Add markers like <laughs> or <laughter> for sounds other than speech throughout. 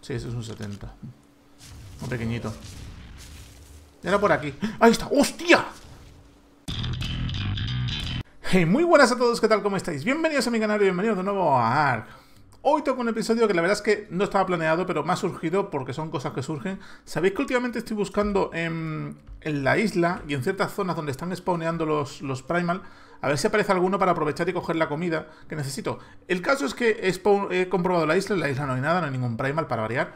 Sí, ese es un 70. Un pequeñito. Era por aquí. ¡Ahí está! ¡Hostia! Hey, muy buenas a todos, ¿qué tal? ¿Cómo estáis? Bienvenidos a mi canal y bienvenidos de nuevo a ARK. Hoy toco un episodio que la verdad es que no estaba planeado, pero me ha surgido porque son cosas que surgen. Sabéis que últimamente estoy buscando en, la isla y en ciertas zonas donde están spawneando los, los Primal, a ver si aparece alguno para aprovechar y coger la comida que necesito. El caso es que he, comprobado la isla, en la isla no hay nada, no hay ningún Primal para variar.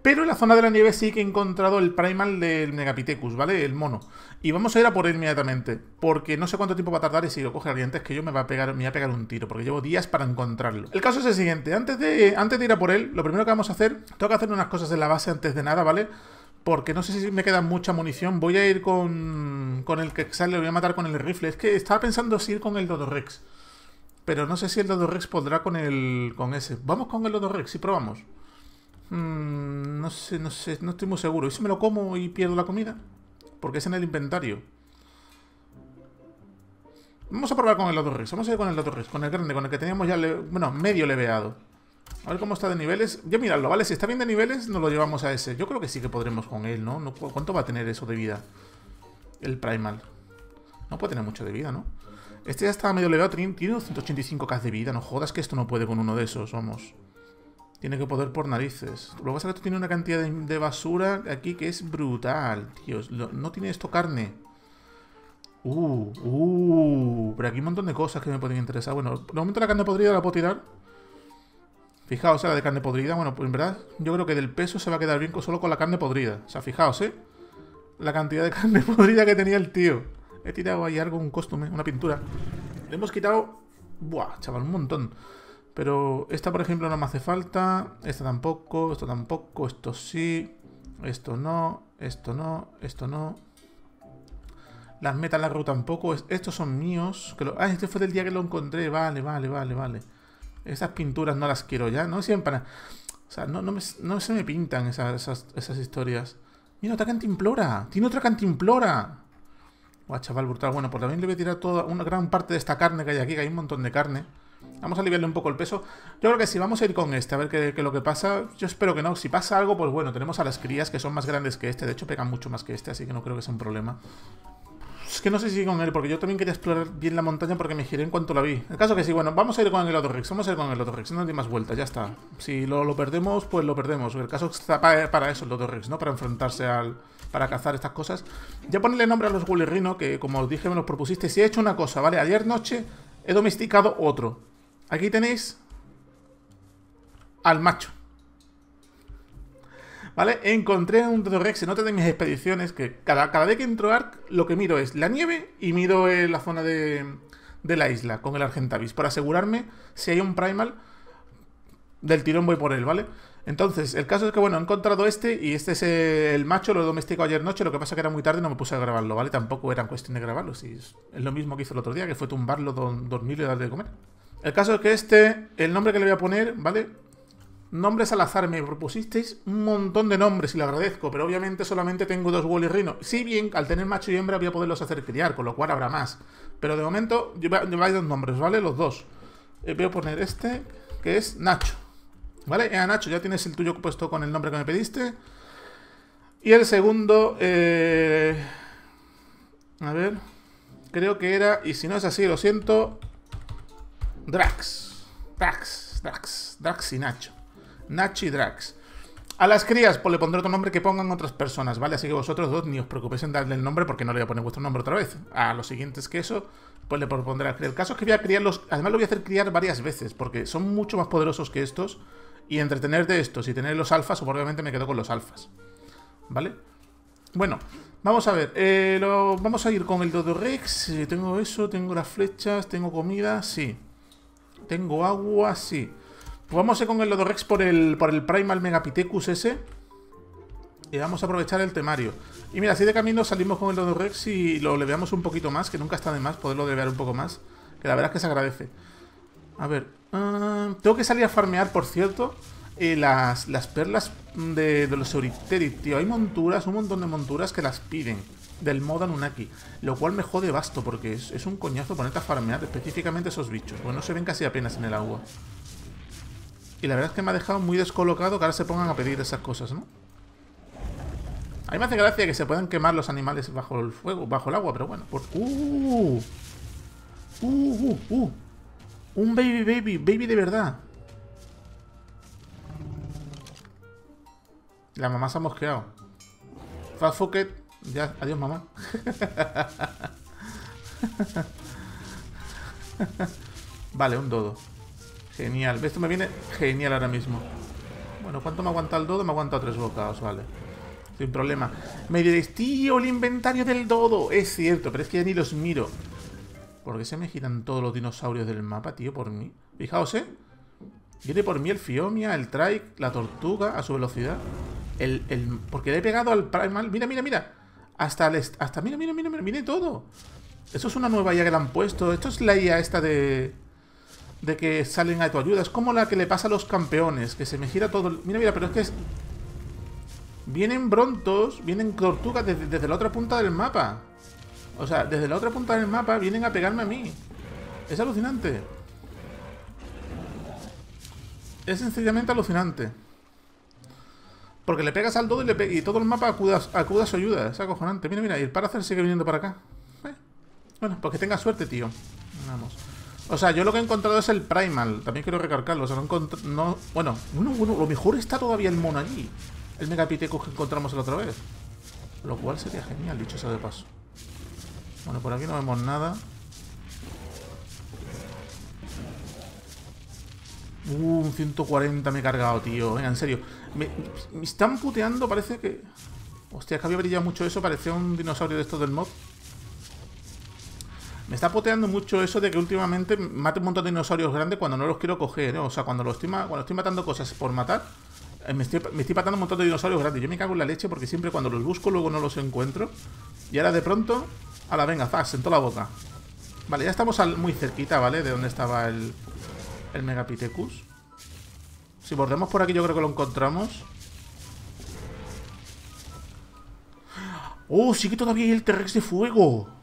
Pero en la zona de la nieve sí que he encontrado el primal del Megapithecus, ¿vale? El mono. Y vamos a ir a por él inmediatamente. Porque no sé cuánto tiempo va a tardar y si lo coge antes que yo me va a pegar, me a pegar un tiro. Porque llevo días para encontrarlo. El caso es el siguiente. Antes de, antes de ir a por él, lo primero que vamos a hacer... Tengo que hacer unas cosas en la base antes de nada, ¿vale? Porque no sé si me queda mucha munición. Voy a ir con, con el que sale, voy a matar con el rifle. Es que estaba pensando si ir con el Dodorex. Pero no sé si el Dodorex podrá con el con ese. Vamos con el Dodorex y probamos. Mm, no sé, no sé, no estoy muy seguro. ¿Y si me lo como y pierdo la comida? Porque es en el inventario. Vamos a probar con el otro Rex. Vamos a ir con el otro Rex, con el grande, con el que teníamos ya, bueno, medio leveado. A ver cómo está de niveles. Ya miradlo, ¿vale? Si está bien de niveles, nos lo llevamos a ese. Yo creo que sí que podremos con él, ¿no? cuánto va a tener eso de vida? El Primal. No puede tener mucho de vida, ¿no? Este ya está medio leveado, tiene 285k de vida. No jodas que esto no puede con uno de esos, vamos. Tiene que poder por narices. Lo que pasa es que esto tiene una cantidad de, basura aquí que es brutal, tíos. no tiene esto carne. Uh, uh. Pero aquí hay un montón de cosas que me pueden interesar. Bueno, de momento la carne podrida la puedo tirar. Fijaos, la de carne podrida. Bueno, pues en verdad, yo creo que del peso se va a quedar bien solo con la carne podrida. O sea, fijaos, ¿eh? La cantidad de <laughs> carne podrida que tenía el tío. He tirado ahí algo, un costume, una pintura. Le hemos quitado... Buah, chaval, un montón. Pero esta, por ejemplo, no me hace falta. Esta tampoco, esto tampoco, esto sí. Esto no, esto no, esto no. Las metal agro tampoco. Estos son míos. Que Ah, este fue del día que lo encontré. Vale, vale, vale, vale. Estas pinturas no las quiero ya. No siempre. O sea, no, no, no se me pintan esas, esas, historias. Mira, otra cantimplora. Tiene otra cantimplora. Guau, chaval, brutal. Bueno, pues también le voy a tirar toda una gran parte de esta carne que hay aquí, que hay un montón de carne. Vamos a aliviarle un poco el peso. Yo creo que sí, vamos a ir con este, a ver qué, es lo que pasa. Yo espero que no. Si pasa algo, pues bueno, tenemos a las crías que son más grandes que este. De hecho, pegan mucho más que este, así que no creo que sea un problema. Es que no sé si con él, porque yo también quería explorar bien la montaña porque me giré en cuanto la vi. El caso que sí, bueno, vamos a ir con el otro Rex, vamos a ir con el otro Rex, no hay más vueltas, ya está. Si lo, perdemos, pues lo perdemos. El caso está para, eso el otro Rex, ¿no? Para enfrentarse al... para cazar estas cosas. Ya ponerle nombre a los Rino, que como os dije me los propusiste. Si he hecho una cosa, ¿vale? Ayer noche he domesticado otro. Aquí tenéis al macho. ¿Vale? Encontré un Dodorex en otra de mis expediciones que cada, cada vez que entro Ark lo que miro es la nieve y miro la zona de, de la isla con el Argentavis para asegurarme si hay un Primal del tirón voy por él, ¿vale? Entonces, el caso es que, bueno, he encontrado este y este es el macho, lo domestico ayer noche, lo que pasa que era muy tarde y no me puse a grabarlo, ¿vale? Tampoco era cuestión de grabarlo, si es, lo mismo que hice el otro día, que fue tumbarlo, dormirlo y darle de comer. El caso es que este, el nombre que le voy a poner, ¿vale? Nombres al azar, me propusisteis un montón de nombres y le agradezco, pero obviamente solamente tengo dos Wally Rhino. Si bien al tener macho y hembra voy a poderlos hacer criar, con lo cual habrá más. Pero de momento lleváis dos nombres, ¿vale? Los dos. Eh, voy a poner este, que es Nacho. ¿Vale? Eh, Nacho, ya tienes el tuyo puesto con el nombre que me pediste. Y el segundo, eh... a ver, creo que era, y si no es así, lo siento, Drax. Drax, Drax, Drax y Nacho. Nacho y Drax. A las crías, pues le pondré otro nombre que pongan otras personas, ¿vale? Así que vosotros dos ni os preocupéis en darle el nombre porque no le voy a poner vuestro nombre otra vez. A los siguientes que eso, pues le pondré El caso es que voy a criarlos, además lo voy a hacer criar varias veces porque son mucho más poderosos que estos. Y entretener de estos y tener los alfas, obviamente me quedo con los alfas. ¿Vale? Bueno, vamos a ver. Eh, vamos a ir con el Dodorex. Tengo eso, tengo las flechas, tengo comida, sí. Tengo agua, sí. Pues vamos a ir con el Lodorex por el, por el Primal Megapithecus ese. Y vamos a aprovechar el temario. Y mira, así de camino salimos con el Lodorex y lo leveamos un poquito más, que nunca está de más poderlo levear un poco más. Que la verdad es que se agradece. A ver, ah, tengo que salir a farmear, por cierto, eh, las, las perlas de, los Euriterit, tío. Hay monturas, un montón de monturas que las piden del modo Anunnaki, lo cual me jode basto porque es, un coñazo ponerte a farmear específicamente esos bichos, porque no se ven casi apenas en el agua. Y la verdad es que me ha dejado muy descolocado que ahora se pongan a pedir esas cosas, ¿no? A mí me hace gracia que se puedan quemar los animales bajo el fuego, bajo el agua, pero bueno. Por... ¡Uh! ¡Uh, uh, uh! Un baby, baby, baby de verdad. La mamá se ha mosqueado. Fast Ya, adiós mamá. <laughs> vale, un dodo. Genial. Esto me viene genial ahora mismo. Bueno, ¿cuánto me aguanta el dodo? Me aguanta tres bocados, vale. Sin problema. Me diréis, tío, el inventario del dodo. Es cierto, pero es que ya ni los miro. ¿Por qué se me giran todos los dinosaurios del mapa, tío? Por mí. Fijaos, ¿eh? Viene por mí el Fiomia, el Trike, la Tortuga a su velocidad. El, el, porque le he pegado al Primal. Mira, mira, mira. Hasta el... Hasta... Mira, mira, mira, mira. Mire todo. Eso es una nueva IA que le han puesto. Esto es la IA esta de de que salen a tu ayuda. Es como la que le pasa a los campeones, que se me gira todo... Mira, mira, pero es que es... Vienen brontos, vienen tortugas desde, la otra punta del mapa. O sea, desde la otra punta del mapa vienen a pegarme a mí. Es alucinante. Es sencillamente alucinante. Porque le pegas al todo y, todo el mapa acude a, su ayuda. Es acojonante. Mira, mira, y el Paracer sigue viniendo para acá. Eh. Bueno, pues que tenga suerte, tío. Vamos. O sea, yo lo que he encontrado es el Primal. También quiero recargarlo. O sea, no, no Bueno, bueno, bueno, lo mejor está todavía el mono allí. El Megapithecus que encontramos la otra vez. Lo cual sería genial, dicho sea de paso. Bueno, por aquí no vemos nada. Uh, un 140 me he cargado, tío. Venga, en serio. Me, me están puteando, parece que... Hostia, es que había brillado mucho eso. Parecía un dinosaurio de estos del mod. Me está poteando mucho eso de que últimamente mate un montón de dinosaurios grandes cuando no los quiero coger, ¿eh? O sea, cuando, estoy, cuando estoy matando cosas por matar, eh, me estoy, matando un montón de dinosaurios grandes. Yo me cago en la leche porque siempre cuando los busco luego no los encuentro. Y ahora de pronto, a la venga, fast, en la boca. Vale, ya estamos muy cerquita, ¿vale? De donde estaba el, el Megapithecus. Si bordemos por aquí yo creo que lo encontramos. ¡Oh, sí que todavía hay el T-Rex de fuego!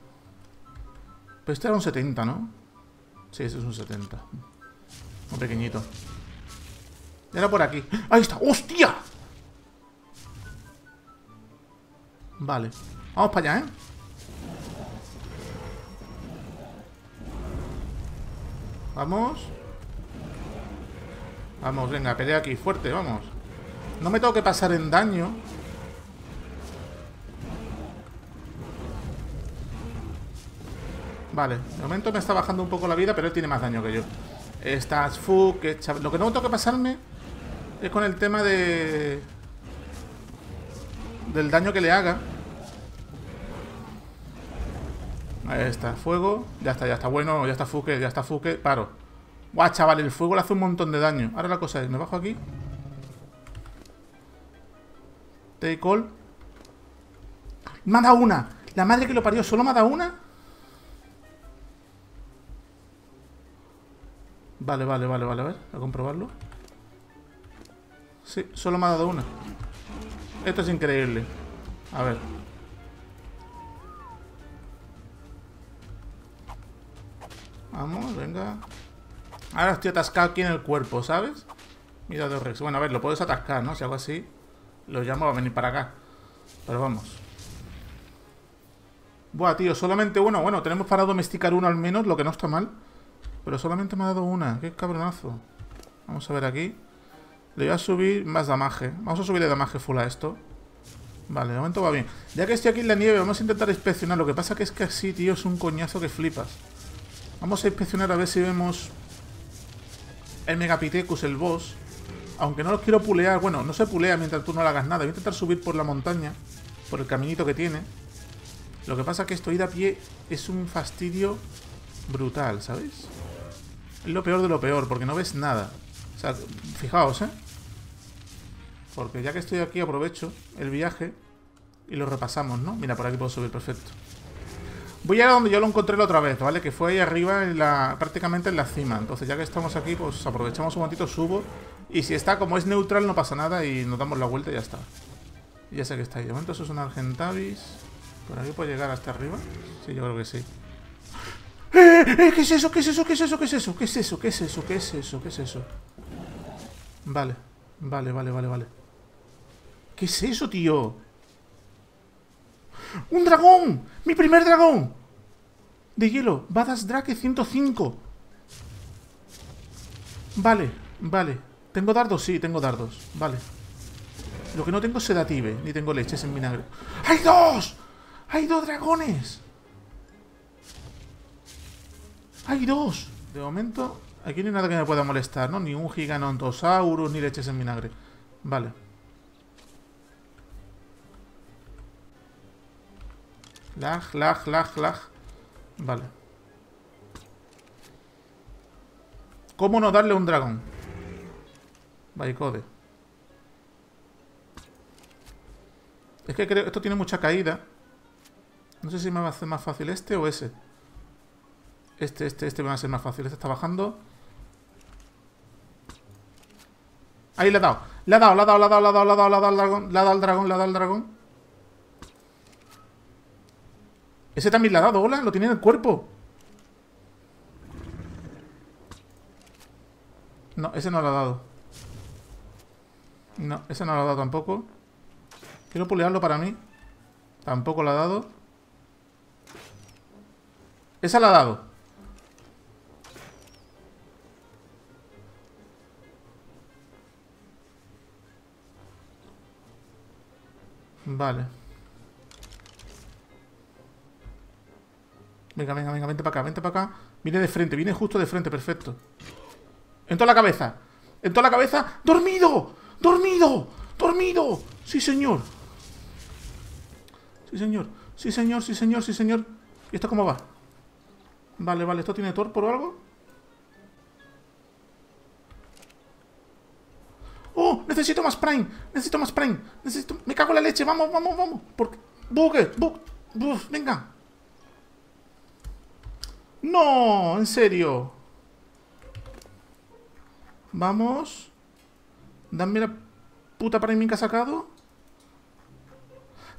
Pero este era un 70, ¿no? Sí, ese es un 70. Un pequeñito. Era por aquí. ¡Ahí está! ¡Hostia! Vale. Vamos para allá, ¿eh? Vamos. Vamos, venga, pelea aquí, fuerte, vamos. No me tengo que pasar en daño. Vale, de momento me está bajando un poco la vida, pero él tiene más daño que yo. Estas Fu, que Lo que no tengo que pasarme es con el tema de... Del daño que le haga. Ahí está, fuego. Ya está, ya está bueno, ya está Fuque, ya está Fuque. Paro. Guau, chaval, el fuego le hace un montón de daño. Ahora la cosa es, me bajo aquí. Take all. Dado una. La madre que lo parió, ¿solo me ha dado una? Vale, vale, vale, vale, a ver, a comprobarlo. Sí, solo me ha dado una. Esto es increíble. A ver. Vamos, venga. Ahora estoy atascado aquí en el cuerpo, ¿sabes? Mira de Rex. Bueno, a ver, lo puedes atascar, ¿no? Si hago así, lo llamo a venir para acá. Pero vamos. Buah, tío, solamente uno. Bueno, tenemos para domesticar uno al menos, lo que no está mal. Pero solamente me ha dado una. Qué cabronazo. Vamos a ver aquí. Le voy a subir más damaje. Vamos a subirle damaje full a esto. Vale, de momento va bien. Ya que estoy aquí en la nieve, vamos a intentar inspeccionar. Lo que pasa que es que así, tío, es un coñazo que flipas. Vamos a inspeccionar a ver si vemos el Megapithecus, el boss. Aunque no los quiero pulear. Bueno, no se pulea mientras tú no le hagas nada. Voy a intentar subir por la montaña. Por el caminito que tiene. Lo que pasa que esto ir a pie es un fastidio brutal, ¿sabéis? Es lo peor de lo peor, porque no ves nada. O sea, fijaos, ¿eh? Porque ya que estoy aquí aprovecho el viaje y lo repasamos, ¿no? Mira, por aquí puedo subir, perfecto. Voy a ir a donde yo lo encontré la otra vez, ¿vale? Que fue ahí arriba, prácticamente en la cima. Entonces, ya que estamos aquí, pues aprovechamos un momentito, subo. Y si está, como es neutral, no pasa nada y nos damos la vuelta y ya está. Ya sé que está ahí. De momento eso es un Argentavis. ¿Por aquí puedo llegar hasta arriba? Sí, yo creo que sí. ¡Eh! ¡Eh! ¿Qué es eso? ¿Qué es eso? ¿Qué es eso? ¿Qué es eso? ¿Qué es eso? ¿Qué es eso? ¿Qué es eso? ¿Qué es eso? Vale, vale, vale, vale, vale. ¿Qué es eso, tío? ¡Un dragón! ¡Mi primer dragón! De hielo. Badass Drake 105. Vale, vale. ¿Tengo dardos? Sí, tengo dardos. Vale. Lo que no tengo es sedative, ni tengo leches en vinagre. ¡Hay dos! ¡Hay dos dragones! ¡Hay dos! De momento, aquí no hay nada que me pueda molestar, ¿no? Ni un giganontosaurus, ni leches en vinagre. Vale. Lag, lag, lag, lag. Vale. ¿Cómo no darle un dragón? Baikode. Es que creo esto tiene mucha caída. No sé si me va a hacer más fácil este o ese. Este, este, este va a ser más fácil. Este está bajando. Ahí le ha dado. Le ha dado, le ha dado, le ha dado, le ha dado, le ha dado, le ha dado al dragón. Le ha dado al dragón, le ha dado al dragón. Ese también le ha dado, hola, lo tiene en el cuerpo. No, ese no lo ha dado. No, ese no lo ha dado tampoco. Quiero pulearlo para mí. Tampoco lo ha dado. Esa la ha dado. Vale. Venga, venga, venga, vente para acá, vente para acá. Viene de frente, viene justo de frente, perfecto. En toda la cabeza. En toda la cabeza. ¡Dormido! ¡Dormido! ¡Dormido! Sí, señor. Sí, señor. Sí, señor, sí, señor, sí, señor. ¿Y esto cómo va? Vale, vale. ¿Esto tiene torpor o algo? ¡Oh! Necesito más Prime. Necesito más Prime. Necesito... Me cago en la leche. Vamos, vamos, vamos. Porque... Bugue. Bug. Venga. ¡No! ¡En serio! Vamos. Dame la puta Prime que ha sacado.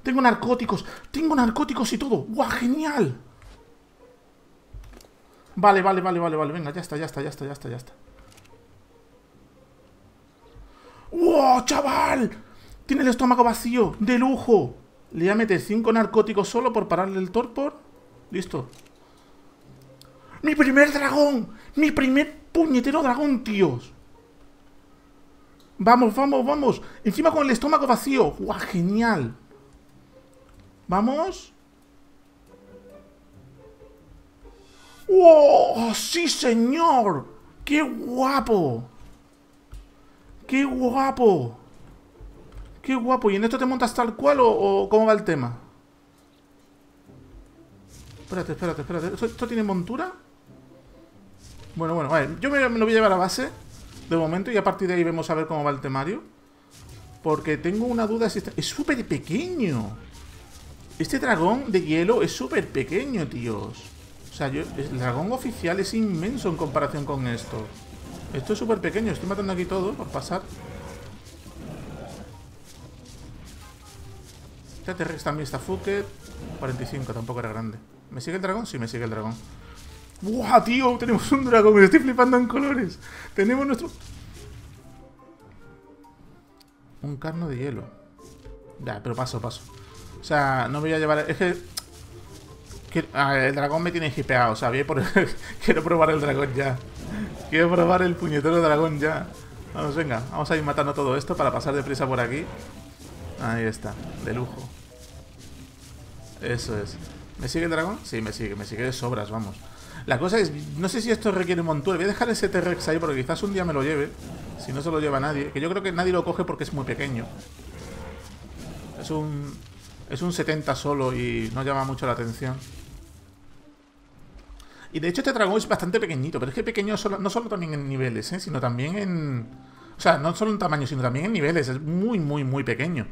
Tengo narcóticos. Tengo narcóticos y todo. ¡Guau! ¡Genial! Vale, vale, vale, vale, vale. Venga, ya está, ya está, ya está, ya está, ya está. ¡Wow, chaval! Tiene el estómago vacío, de lujo. Le voy a meter 5 narcóticos solo por pararle el torpor. Listo. ¡Mi primer dragón! ¡Mi primer puñetero dragón, tíos! Vamos, vamos, vamos. Encima con el estómago vacío. ¡Guau, genial! Vamos. ¡Wow! ¡Sí, señor! ¡Qué guapo! ¡Qué guapo! ¡Qué guapo! ¿Y en esto te montas tal cual o, cómo va el tema? Espérate, espérate, espérate. ¿Esto, tiene montura? Bueno, bueno, vale. Yo me, lo voy a llevar a base de momento y a partir de ahí vemos a ver cómo va el temario. Porque tengo una duda si Es súper pequeño. Este dragón de hielo es súper pequeño, tíos. O sea, el dragón oficial es inmenso en comparación con esto. Esto es súper pequeño. Estoy matando aquí todo por pasar. Este T-Rex también está Fuket. 45, tampoco era grande. ¿Me sigue el dragón? Sí, me sigue el dragón. ¡Buah, tío! Tenemos un dragón. Me estoy flipando en colores. Tenemos nuestro... Un carno de hielo. Ya, pero paso, paso. O sea, no voy a llevar... Es que... el dragón me tiene hipeado. Voy por... <laughs> Quiero probar el dragón ya. Quiero probar el puñetero dragón ya. Vamos, venga. Vamos a ir matando todo esto para pasar deprisa por aquí. Ahí está. De lujo. Eso es. ¿Me sigue el dragón? Sí, me sigue. Me sigue de sobras, vamos. La cosa es, no sé si esto requiere montura. Voy a dejar ese T-Rex ahí porque quizás un día me lo lleve. Si no se lo lleva nadie. Que yo creo que nadie lo coge porque es muy pequeño. Es un... Es un 70 solo y no llama mucho la atención. Y de hecho este dragón es bastante pequeñito, pero es que pequeño no solo también en niveles, ¿eh? sino también en... O sea, no solo en tamaño, sino también en niveles. Es muy, muy, muy pequeño.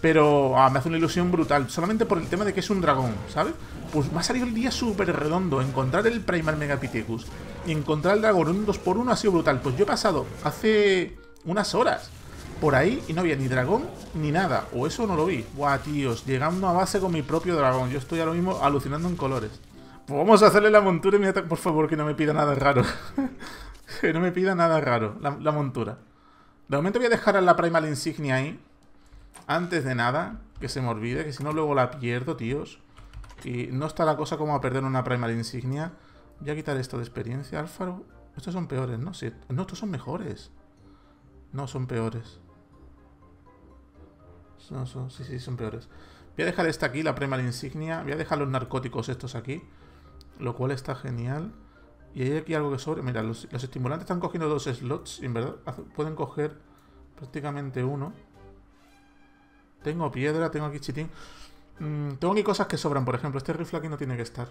Pero ah, me hace una ilusión brutal. Solamente por el tema de que es un dragón, ¿sabes? Pues me ha salido el día súper redondo. Encontrar el Primal Megapithecus y encontrar el dragón un 2x1 ha sido brutal. Pues yo he pasado hace unas horas por ahí y no había ni dragón ni nada. O eso no lo vi. Buah, tíos. Llegando a base con mi propio dragón. Yo estoy ahora mismo alucinando en colores. Vamos a hacerle la montura y Por favor, que no me pida nada raro. <laughs> que no me pida nada raro la, montura. De momento voy a dejar a la Primal Insignia ahí. Antes de nada, que se me olvide, que si no luego la pierdo, tíos. Y no está la cosa como a perder una Primal Insignia. Voy a quitar esto de experiencia, Alfaro. Estos son peores, ¿no? Sí. No, estos son mejores. No, son peores. No, son, sí, sí, son peores. Voy a dejar esta aquí, la Primal Insignia. Voy a dejar los narcóticos estos aquí. Lo cual está genial. Y hay aquí algo que sobre. Mira, los, estimulantes están cogiendo dos slots. En verdad pueden coger prácticamente uno. Tengo piedra, tengo aquí chitín. Mm, tengo aquí cosas que sobran. Por ejemplo, este rifle aquí no tiene que estar.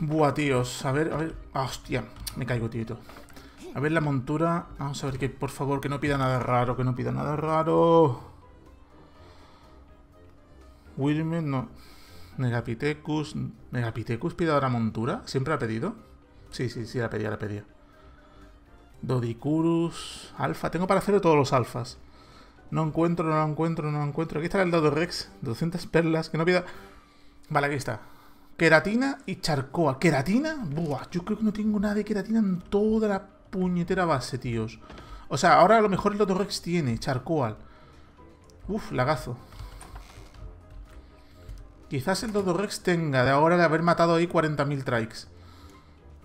Buah, tíos. A ver, a ver. Ah, hostia. Me caigo, tío. A ver la montura. Vamos a ver que, por favor, que no pida nada raro. Que no pida nada raro. Wilmen, no. Megapithecus. ¿Megapithecus pide ahora montura? ¿Siempre ha pedido? Sí, sí, sí, la pedía, la pedía. Dodicurus. Alfa. Tengo para hacer todos los alfas. No encuentro, no encuentro, no encuentro. Aquí está el dado Rex. 200 perlas. Que no pida... Vale, aquí está. Queratina y charcoa. ¿Queratina? Buah, yo creo que no tengo nada de queratina en toda la puñetera base, tíos. O sea, ahora a lo mejor el dado Rex tiene. Charcoal. Uf, lagazo. Quizás el Rex tenga de ahora de haber matado ahí 40.000 trikes.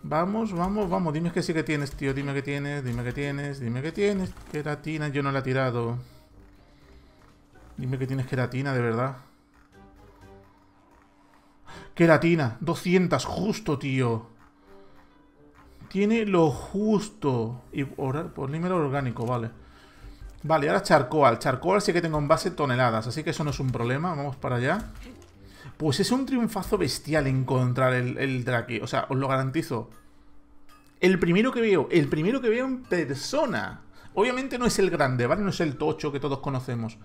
Vamos, vamos, vamos. Dime que sí que tienes, tío. Dime que tienes, dime que tienes, dime que tienes. Queratina, yo no la he tirado. Dime que tienes queratina, de verdad. Queratina, 200, justo, tío. Tiene lo justo. Y polímero orgánico, vale. Vale, ahora charcoal. Charcoal sí que tengo en base toneladas, así que eso no es un problema. Vamos para allá. Pues es un triunfazo bestial encontrar el, el Drake. O sea, os lo garantizo. El primero que veo, el primero que veo en persona. Obviamente no es el grande, ¿vale? No es el tocho que todos conocemos.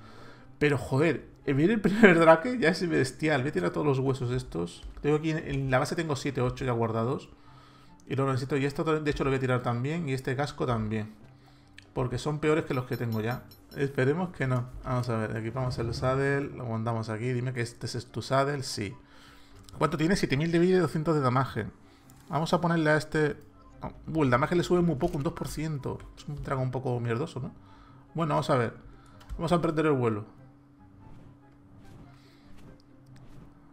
Pero joder, ver el primer <laughs> Drake ya es bestial. Voy a tirar todos los huesos estos. Tengo aquí en la base tengo 7, 8 ya guardados. Y lo necesito. Y esto de hecho lo voy a tirar también. Y este casco también. Porque son peores que los que tengo ya. Esperemos que no. Vamos a ver, equipamos el saddle, lo montamos aquí. Dime que este es tu saddle, sí. ¿Cuánto tiene? 7000 de vida y 200 de damage. Vamos a ponerle a este... Uh, el damage le sube muy poco, un 2%. Es un dragón un poco mierdoso, ¿no? Bueno, vamos a ver. Vamos a emprender el vuelo.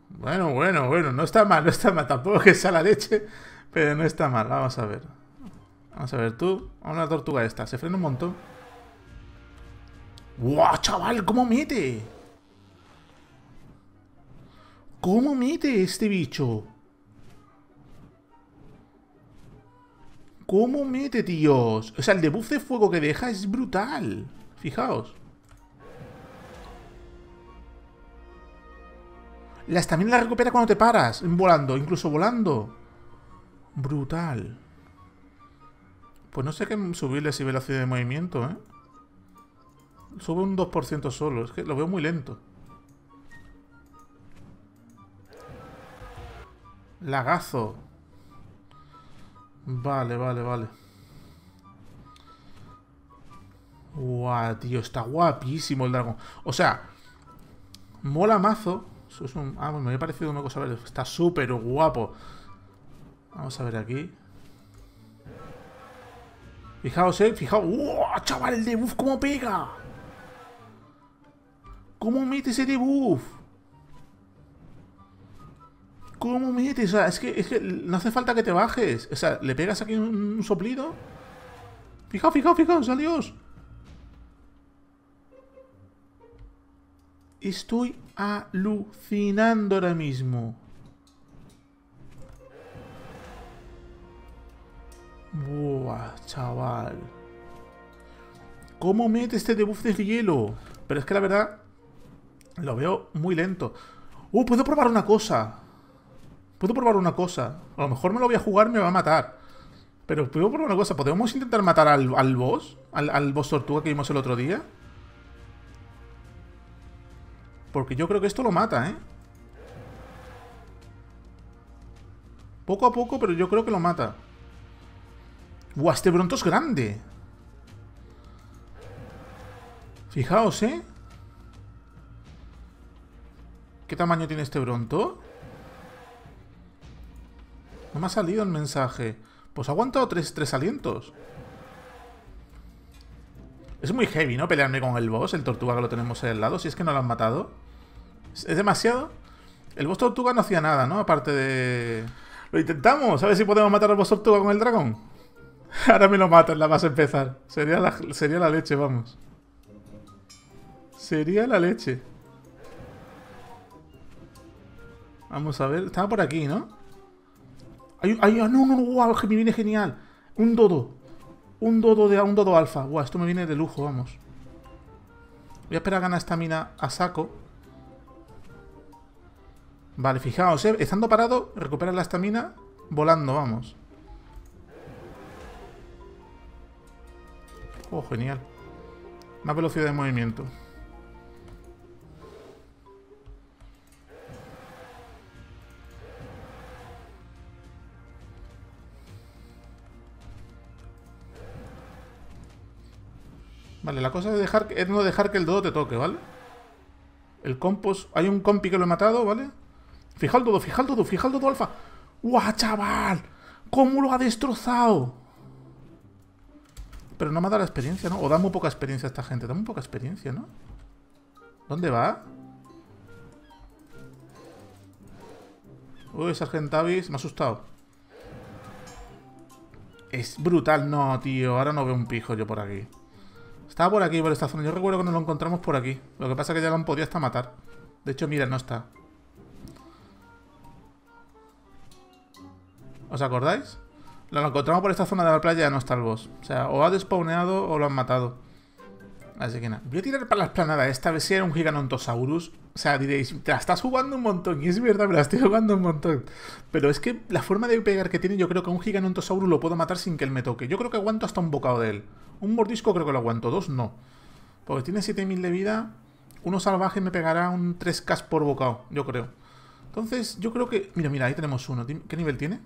Bueno, bueno, bueno. No está mal, no está mal. Tampoco que sea la leche, pero no está mal. Vamos a ver. Vamos a ver, tú. A una tortuga esta. Se frena un montón. ¡Guau, chaval! ¿Cómo mete? ¿Cómo mete este bicho? ¿Cómo mete, tíos? O sea, el debuff de fuego que deja es brutal. Fijaos. La estamina la recupera cuando te paras, volando, incluso volando. Brutal. Pues no sé qué subirle si velocidad de movimiento, ¿eh? Sube un 2% solo. Es que lo veo muy lento. Lagazo. Vale, vale, vale. Guau, tío, está guapísimo el dragón. O sea, mola mazo. Eso es un... Ah, me había parecido una cosa. Está súper guapo. Vamos a ver aquí. Fijaos, eh, fijaos. ¡Wow, chaval, el debuff cómo pega! ¿Cómo mete ese debuff? ¿Cómo metes? O sea, es que, es que no hace falta que te bajes. O sea, le pegas aquí un, soplido. Fijaos, fijaos, fijaos, adiós. Estoy alucinando ahora mismo. Buah, chaval. ¿Cómo mete este debuff de hielo? Pero es que la verdad, lo veo muy lento. ¡Uh! Puedo probar una cosa. Puedo probar una cosa. A lo mejor me lo voy a jugar me va a matar. Pero puedo probar una cosa. ¿Podemos intentar matar al, al boss? Al, al boss tortuga que vimos el otro día? Porque yo creo que esto lo mata, ¿eh? Poco a poco, pero yo creo que lo mata. ¡Buah! Este bronto es grande. Fijaos, ¿eh? ¿Qué tamaño tiene este bronto? No me ha salido el mensaje. Pues ha aguantado tres, tres alientos. Es muy heavy, ¿no? Pelearme con el boss, el tortuga que lo tenemos ahí al lado, si es que no lo han matado. ¿Es demasiado? El boss tortuga no hacía nada, ¿no? Aparte de... Lo intentamos, a ver si podemos matar al boss tortuga con el dragón. <laughs> Ahora me lo matan, la vas a empezar. Sería la, sería la leche, vamos. Sería la leche. Vamos a ver. Estaba por aquí, ¿no? Ay, ay, no, no, no, wow, me viene genial. Un dodo. Un dodo de un dodo alfa. Guau, esto me viene de lujo, vamos. Voy a esperar a ganar esta mina a saco. Vale, fijaos, ¿eh? estando parado, recupera la estamina volando, vamos. Oh, genial. Más velocidad de movimiento. Vale, la cosa es, dejar, es no dejar que el dodo te toque, ¿vale? El compost... Hay un compi que lo he matado, ¿vale? Fija el dodo, fija el dodo, fija el dodo alfa. ¡Guau, chaval! ¿Cómo lo ha destrozado? Pero no me ha dado la experiencia, ¿no? O da muy poca experiencia esta gente. Da muy poca experiencia, ¿no? ¿Dónde va? Uy, Sargentavis, me ha asustado. Es brutal. No, tío. Ahora no veo un pijo yo por aquí. Estaba por aquí, por esta zona. Yo recuerdo que nos lo encontramos por aquí. Lo que pasa es que ya lo han podido hasta matar. De hecho, mira, no está. ¿Os acordáis? Lo encontramos por esta zona de la playa ya no está el boss. O sea, o ha despawneado o lo han matado. Así que nada. Voy a tirar para la esplanada esta vez si era un Giganontosaurus. O sea, diréis, te la estás jugando un montón. Y es verdad, me la estoy jugando un montón. Pero es que la forma de pegar que tiene, yo creo que a un Giganontosaurus lo puedo matar sin que él me toque. Yo creo que aguanto hasta un bocado de él. Un mordisco creo que lo aguanto, dos no. Porque tiene 7000 de vida. Uno salvaje me pegará un 3k por bocado, yo creo. Entonces, yo creo que... Mira, mira, ahí tenemos uno. ¿Qué nivel tiene?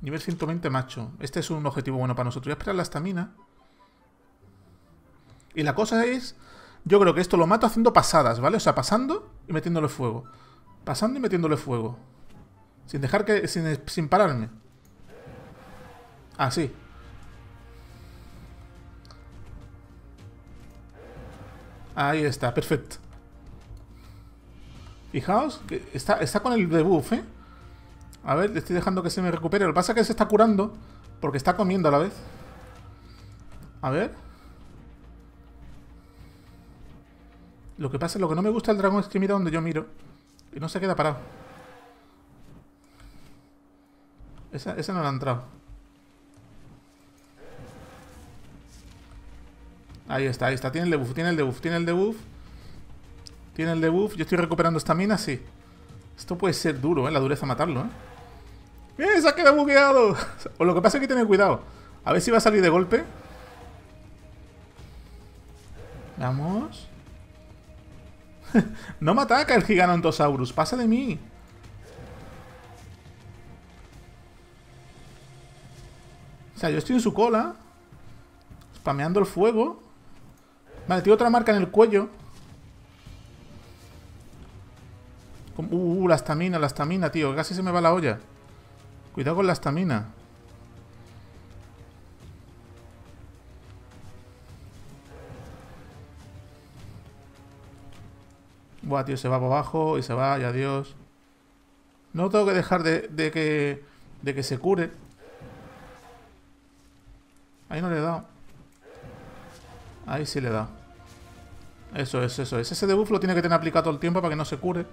Nivel 120 macho. Este es un objetivo bueno para nosotros. Voy a esperar la estamina. Y la cosa es... Yo creo que esto lo mato haciendo pasadas, ¿vale? O sea, pasando y metiéndole fuego. Pasando y metiéndole fuego. Sin dejar que... Sin, sin pararme. Ah, sí. Ahí está, perfecto. Fijaos que está, está con el debuff, ¿eh? A ver, le estoy dejando que se me recupere. Lo que pasa es que se está curando porque está comiendo a la vez. A ver. Lo que pasa, lo que no me gusta del dragón es que mira donde yo miro. Y no se queda parado. Esa, esa no la ha entrado. Ahí está, ahí está. Tiene el debuff, tiene el debuff, tiene el debuff. Tiene el debuff. Yo estoy recuperando esta mina, sí. Esto puede ser duro, ¿eh? La dureza matarlo, ¿eh? ¡Eh! ¡Se ha quedado bugueado! <laughs> O lo que pasa es que tener cuidado. A ver si va a salir de golpe. Vamos. <laughs> no me ataca el Gigantosaurus. Pasa de mí. O sea, yo estoy en su cola. Spameando el fuego. Vale, tiene otra marca en el cuello. Uh, uh, la estamina, la estamina, tío. Casi se me va la olla. Cuidado con la estamina. Buah, tío, se va para abajo y se va, y adiós. No tengo que dejar de, de, que, de que se cure. Ahí no le he dado. Ahí sí le he dado. Eso es, eso es. Ese debuff lo tiene que tener aplicado todo el tiempo para que no se cure.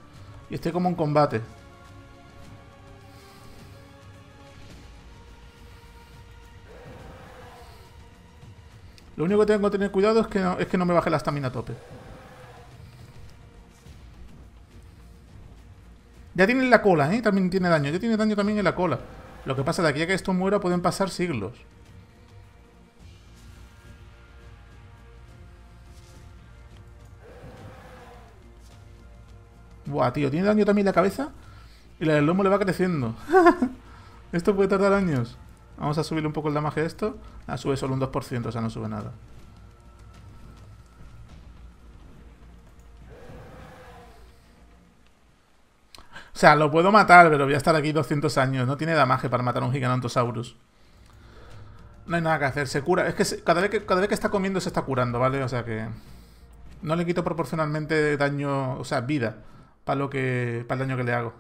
Y esté como en combate. Lo único que tengo que tener cuidado es que no, es que no me baje la estamina a tope. Ya tiene la cola, ¿eh? También tiene daño. Ya tiene daño también en la cola. Lo que pasa de aquí a que esto muera pueden pasar siglos. Buah, tío, tiene daño también la cabeza y la del lomo le va creciendo. <laughs> esto puede tardar años. Vamos a subirle un poco el damage de esto. Ah, sube solo un 2%, o sea, no sube nada. O sea, lo puedo matar, pero voy a estar aquí 200 años. No tiene damage para matar a un Gigantosaurus. No hay nada que hacer, se cura. Es que cada, vez que cada vez que está comiendo se está curando, ¿vale? O sea que... No le quito proporcionalmente daño, o sea, vida, para lo que para el daño que le hago.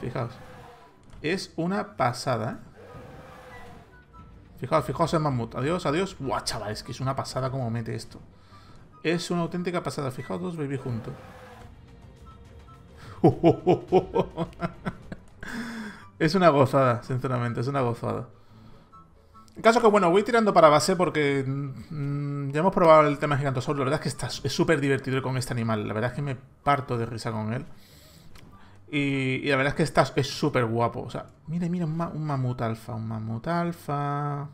Fijaos. Es una pasada, ¿eh? Fijaos, fijaos en mamut. Adiós, adiós. Buah, chaval, es que es una pasada como mete esto. Es una auténtica pasada. Fijaos dos baby juntos. <laughs> es una gozada, sinceramente, es una gozada. Caso que, bueno, voy tirando para base porque mm, ya hemos probado el tema Gigantosaurus. La verdad es que está, es súper divertido con este animal. La verdad es que me parto de risa con él. Y, la verdad es que está, es súper guapo. O sea, mira, mira, un, mamut alfa, un mamut alfa.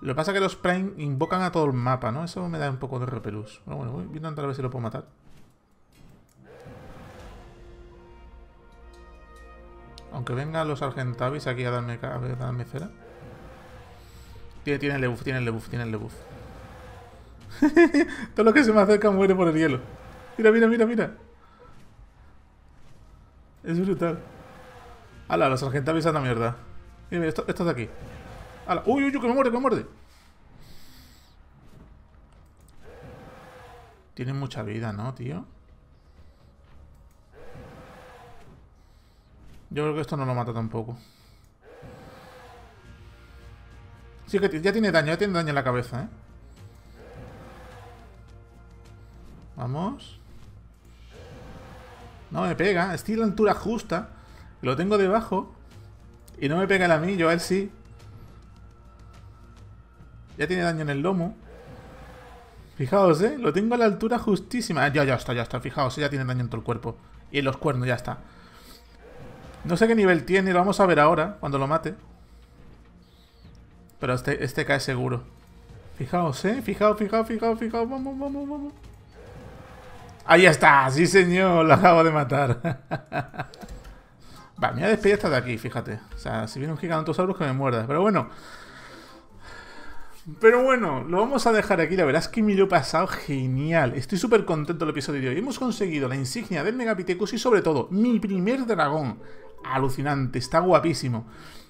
Lo que pasa es que los Prime invocan a todo el mapa, ¿no? Eso me da un poco de repelús. Pero bueno, voy a intentar a ver si lo puedo matar. Aunque vengan los Argentavis aquí a darme, a darme cera. Tiene, tiene el debuff, tiene el debuff, tiene el debuff. <laughs> Todo lo que se me acerca muere por el hielo. Mira, mira, mira, mira. Es brutal. Hala, los Argentavis anda mierda. Mira, mira, esto, esto de aquí. Hala. Uy, uy, uy, que me muerde, que me muerde. Tienen mucha vida, ¿no, tío? Yo creo que esto no lo mata tampoco. Sí, que ya tiene daño, ya tiene daño en la cabeza, ¿eh? Vamos. No me pega. Estoy la altura justa. Lo tengo debajo. Y no me pega a mí, yo a él sí. Ya tiene daño en el lomo. Fijaos, ¿eh? Lo tengo a la altura justísima. Ya, ya está, ya está. Fijaos, ya tiene daño en todo el cuerpo. Y en los cuernos, ya está. No sé qué nivel tiene, lo vamos a ver ahora, cuando lo mate. Pero este, este cae seguro. Fijaos, ¿eh? Fijaos, fijaos, fijaos, fijaos. Vamos, vamos, vamos. Ahí está, sí señor, lo acabo de matar. <laughs> Va, me voy a despedir hasta de aquí, fíjate. O sea, si viene un gigantosaurus que me muerda. Pero bueno. Pero bueno, lo vamos a dejar aquí. La verdad es que me lo he pasado genial. Estoy súper contento del episodio de hoy. Hemos conseguido la insignia del Megapithecus y sobre todo, mi primer dragón alucinante, está guapísimo.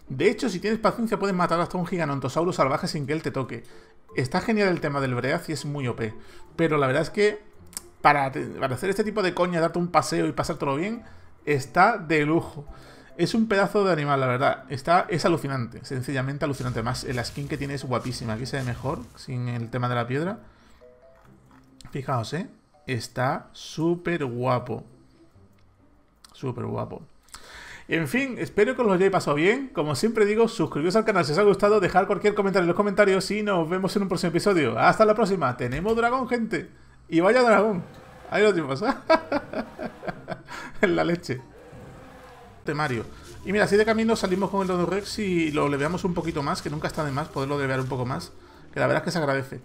De hecho, si tienes paciencia puedes matar hasta un gigantosaurio salvaje sin que él te toque. Está genial el tema del Breath y es muy OP. Pero la verdad es que para, hacer este tipo de coña, darte un paseo y pasártelo bien, está de lujo. Es un pedazo de animal, la verdad. Está, es alucinante, sencillamente alucinante. Además, la skin que tiene es guapísima. Aquí se ve mejor, sin el tema de la piedra. Fijaos, ¿eh? Está súper guapo. Súper guapo. En fin, espero que os lo hayáis pasado bien. Como siempre digo, suscribiros al canal si os ha gustado, dejar cualquier comentario en los comentarios y nos vemos en un próximo episodio. Hasta la próxima. Tenemos dragón, gente. Y vaya dragón. Ahí lo tenemos. <laughs> en la leche. De Mario. Y mira, así de camino salimos con el Rex y lo leveamos un poquito más, que nunca está de más poderlo levear un poco más. Que la verdad es que se agradece.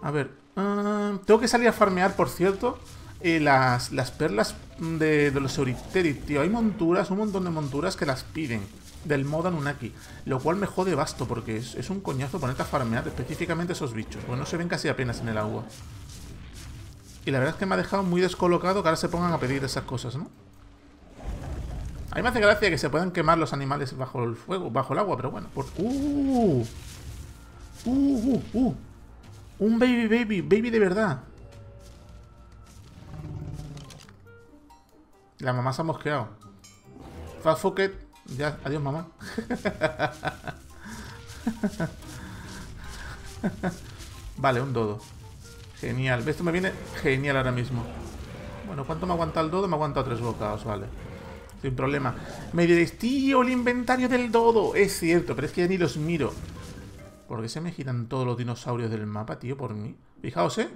A ver. Ah, tengo que salir a farmear, por cierto. Las, las perlas de, los Euriterit, tío. Hay monturas, un montón de monturas que las piden del modo Anunnaki. Lo cual me jode basto porque es, un coñazo ponerte a farmear específicamente esos bichos. Bueno, se ven casi apenas en el agua. Y la verdad es que me ha dejado muy descolocado que ahora se pongan a pedir esas cosas, ¿no? A mí me hace gracia que se puedan quemar los animales bajo el fuego, bajo el agua, pero bueno. Por... ¡Uh! ¡Uh, uh, uh! Un baby, baby, baby de verdad. La mamá se ha mosqueado. Fast Ya, adiós mamá. vale, un dodo. Genial. Esto me viene genial ahora mismo. Bueno, ¿cuánto me aguanta el dodo? Me aguanta tres bocados, vale. Sin problema. Me diréis, tío, el inventario del dodo. Es cierto, pero es que ya ni los miro. ¿Por qué se me giran todos los dinosaurios del mapa, tío? Por mí. Fijaos, ¿eh?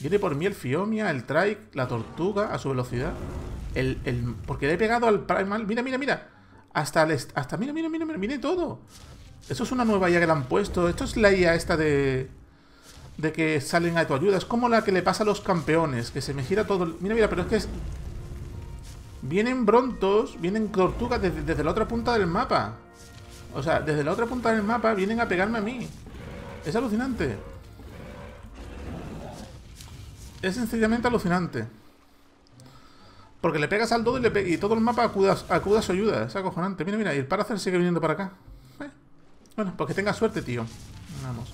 Viene por mí el Fiomia, el Trike, la Tortuga a su velocidad. Porque le he pegado al Primal. Mira, mira, mira. Hasta, el, hasta mira, mira, mira, mira, todo. Eso es una nueva IA que le han puesto. Esto es la IA esta de... De que salen a tu ayuda. Es como la que le pasa a los campeones. Que se me gira todo... Mira, mira, pero es que es... Vienen brontos, vienen tortugas desde, desde la otra punta del mapa. O sea, desde la otra punta del mapa vienen a pegarme a mí. Es alucinante. Es sencillamente alucinante. Porque le pegas al dodo y, todo el mapa acuda, a su ayuda. Es acojonante. Mira, mira, y el Paracer sigue viniendo para acá. Bueno, pues que tenga suerte, tío. Vamos.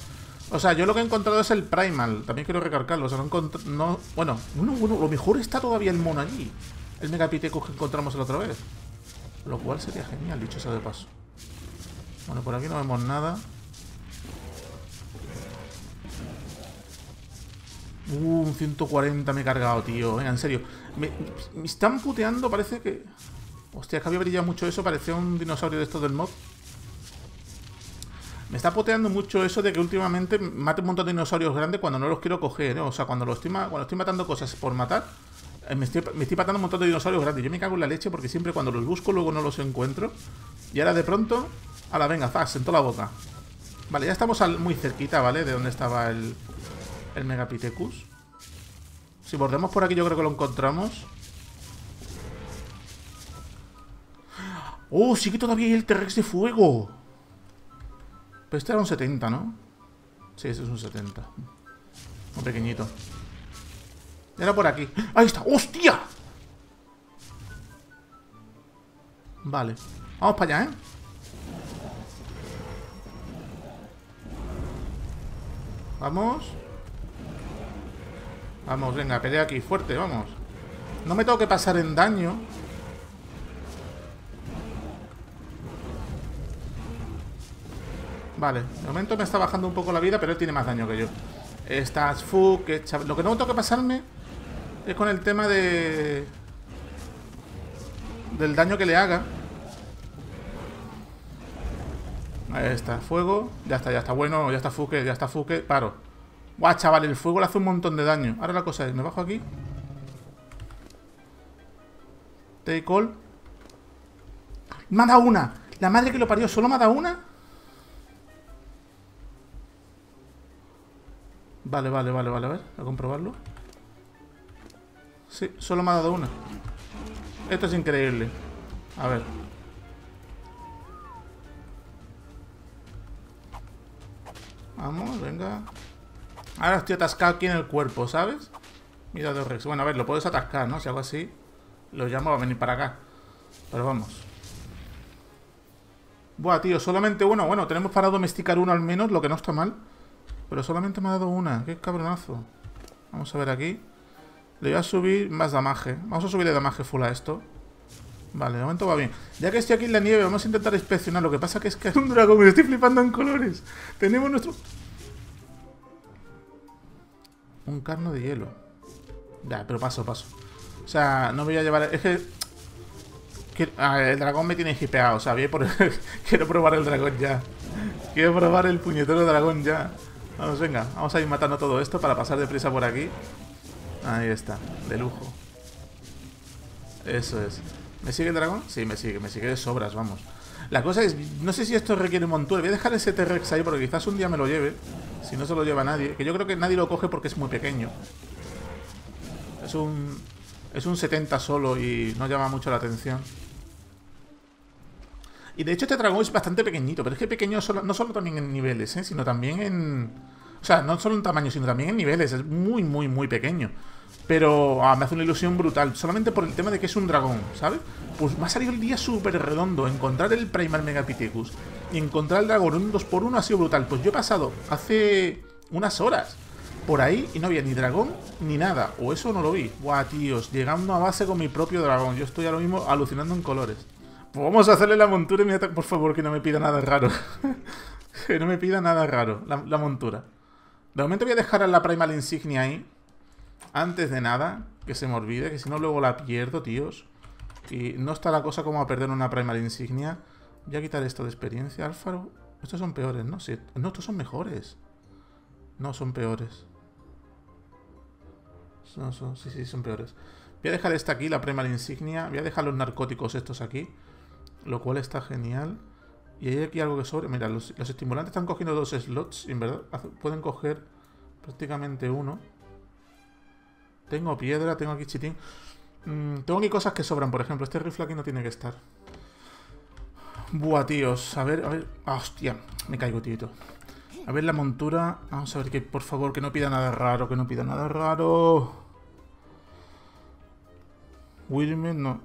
O sea, yo lo que he encontrado es el Primal. También quiero recargarlo. O sea, no encontré... No... Bueno, bueno, bueno, lo mejor está todavía el mono allí. El Megapithecus que encontramos la otra vez. Lo cual sería genial, dicho sea de paso. Bueno, por aquí no vemos nada. Uh, un 140 me he cargado, tío. Venga, en serio. Me, están puteando, parece que... Hostia, es que había brillado mucho eso. Parecía un dinosaurio de estos del mod. Me está puteando mucho eso de que últimamente mate un montón de dinosaurios grandes cuando no los quiero coger. ¿eh? O sea, cuando, estoy, cuando estoy matando cosas por matar, eh, me estoy, me estoy matando un montón de dinosaurios grandes. Yo me cago en la leche porque siempre cuando los busco luego no los encuentro. Y ahora de pronto... A la venga, zas, en toda la boca. Vale, ya estamos muy cerquita, ¿vale? De donde estaba el, el Megapithecus. Si bordemos por aquí yo creo que lo encontramos. ¡Oh, sí que todavía hay el T-Rex de fuego! Pero este era un 70, ¿no? Sí, este es un 70. Un pequeñito. Era por aquí. ¡Ahí está! ¡Hostia! Vale. Vamos para allá, ¿eh? Vamos. Vamos, venga, pelea aquí, fuerte, vamos. No me tengo que pasar en daño. Vale, de momento me está bajando un poco la vida, pero él tiene más daño que yo. Estas Fu, que Lo que no tengo que pasarme es con el tema de... Del daño que le haga. Ahí está, fuego. Ya está, ya está bueno, ya está Fuque, ya está Fuque. Paro. Guau, chaval, el fuego le hace un montón de daño. Ahora la cosa es, me bajo aquí. Take all. Me ha dado una. La madre que lo parió, ¿solo me ha dado una? Vale, vale, vale, vale, a ver, a comprobarlo. Sí, solo me ha dado una. Esto es increíble. A ver. Vamos, venga. Ahora estoy atascado aquí en el cuerpo, ¿sabes? Mira de Rex. Bueno, a ver, lo puedes atascar, ¿no? Si hago así, lo llamo a venir para acá. Pero vamos. Buah, tío, solamente uno. Bueno, tenemos para domesticar uno al menos, lo que no está mal. Pero solamente me ha dado una. Qué cabronazo. Vamos a ver aquí. Le voy a subir más damaje. Vamos a subirle damaje full a esto. Vale, de momento va bien. Ya que estoy aquí en la nieve, vamos a intentar inspeccionar. Lo que pasa que es que es un dragón. Me estoy flipando en colores. Tenemos nuestro... Un carno de hielo. Ya, pero paso, paso. O sea, no voy a llevar... Es que... el dragón me tiene hipeado. O sea, voy por... <laughs> Quiero probar el dragón ya. Quiero probar el puñetero dragón ya. Vamos, venga. Vamos a ir matando todo esto para pasar deprisa por aquí. Ahí está. De lujo. Eso es. ¿Me sigue el dragón? Sí, me sigue. Me sigue de sobras, vamos. La cosa es, no sé si esto requiere montura. Voy a dejar ese T-Rex ahí porque quizás un día me lo lleve. Si no se lo lleva nadie. Que yo creo que nadie lo coge porque es muy pequeño. Es un... Es un 70 solo y no llama mucho la atención. Y de hecho este dragón es bastante pequeñito. Pero es que pequeño no solo también en niveles, ¿eh? sino también en... O sea, no solo en tamaño, sino también en niveles. Es muy, muy, muy pequeño. Pero ah, me hace una ilusión brutal. Solamente por el tema de que es un dragón, ¿sabes? Pues me ha salido el día súper redondo. Encontrar el Primal Megapithecus y encontrar el dragón un 2x1 ha sido brutal. Pues yo he pasado hace unas horas por ahí y no había ni dragón ni nada. O eso no lo vi. Buah, tíos. Llegando a base con mi propio dragón. Yo estoy ahora mismo alucinando en colores. Pues vamos a hacerle la montura y Por favor, que no me pida nada raro. <laughs> que no me pida nada raro la montura. De momento voy a dejar a la Primal Insignia ahí. Antes de nada, que se me olvide, que si no luego la pierdo, tíos. Y no está la cosa como a perder una Primal Insignia. Voy a quitar esto de experiencia, Alfaro. Estos son peores, ¿no? Sí. No, estos son mejores. No, son peores. No, son, sí, sí, son peores. Voy a dejar esta aquí, la Primal Insignia. Voy a dejar los narcóticos estos aquí. Lo cual está genial. Y hay aquí algo que sobre. Mira, los, estimulantes están cogiendo dos slots. En verdad pueden coger prácticamente uno. Tengo piedra, tengo aquí chitín. Mm, tengo aquí cosas que sobran, por ejemplo. Este rifle aquí no tiene que estar. Buah, tíos. A ver, a ver. Ah, hostia, me caigo, tío. A ver la montura. Vamos a ver que, por favor, que no pida nada raro, que no pida nada raro. Wilmer, no.